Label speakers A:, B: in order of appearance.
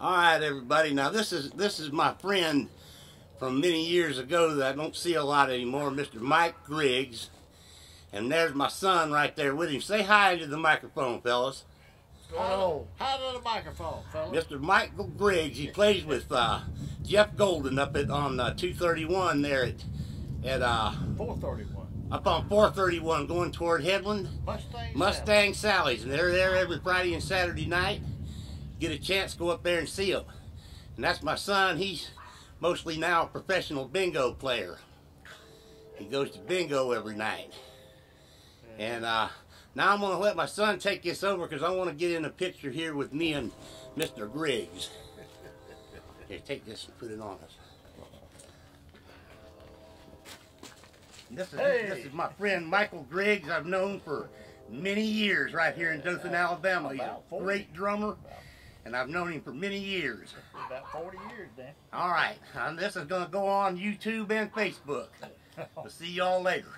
A: All right, everybody. Now this is this is my friend from many years ago that I don't see a lot anymore, Mr. Mike Griggs. And there's my son right there with him. Say hi to the microphone, fellas.
B: Oh, hi to the microphone, fellas.
A: Mr. Michael Griggs. He plays with uh, Jeff Golden up at on uh, 231 there at at uh,
B: 431.
A: up on 431 going toward Headland.
B: Mustang.
A: Mustang Sally's, and they're there every Friday and Saturday night. Get a chance, go up there and see them. And that's my son. He's mostly now a professional bingo player. He goes to bingo every night. And uh, now I'm going to let my son take this over because I want to get in a picture here with me and Mr. Griggs. Here, take this and put it on us. This is,
B: Hey.
A: this is my friend Michael Griggs. I've known for many years right here in Dothan, Alabama. He's a great drummer, and I've known him for many years.
B: About 40 years, Dan.
A: All right, and this is going to go on YouTube and Facebook. We'll see y'all later.